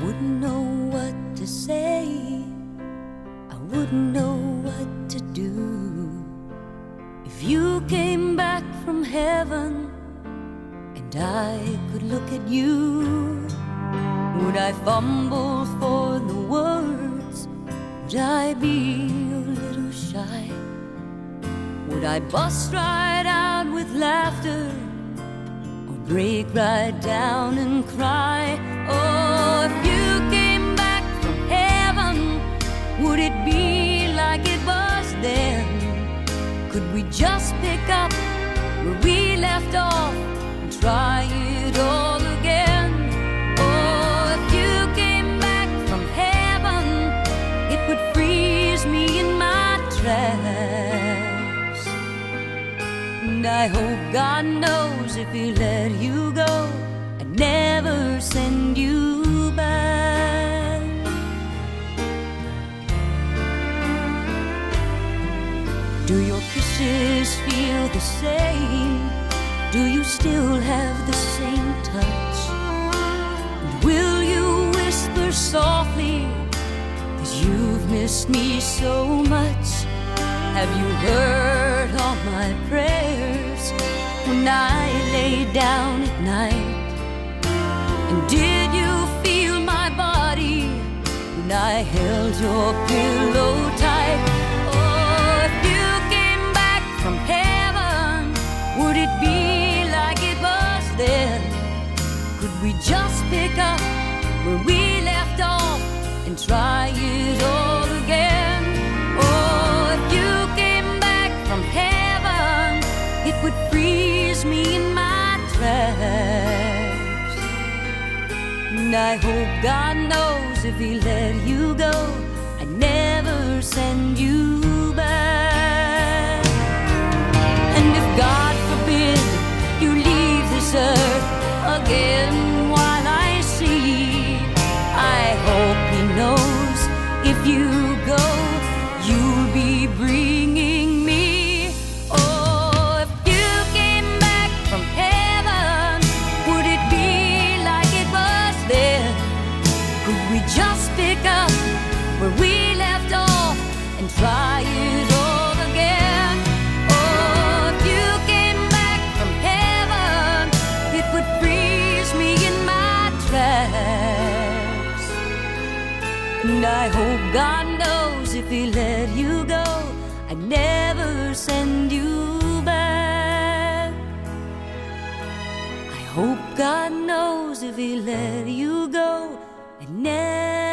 wouldn't know what to say. I wouldn't know what to do. If you came back from heaven and I could look at you, would I fumble for the words? Would I be a little shy? Would I bust right out with laughter or break right down and cry? Could we just pick up where we left off and try it all again? Oh, if you came back from heaven, it would freeze me in my tracks. And I hope God knows if He let you go, I'd never send you Do your kisses feel the same? Do you still have the same touch? And will you whisper softly? Cause you've missed me so much. Have you heard all my prayers when I lay down at night? And did you feel my body when I held your pillow tight? Could we just pick up where we left off and try it all again? Oh, if you came back from heaven, it would freeze me in my tracks. And I hope God knows if He let you go, I'd never send you back. You go, And I hope God knows if He let you go, I'd never send you back. I hope God knows if He let you go, I'd never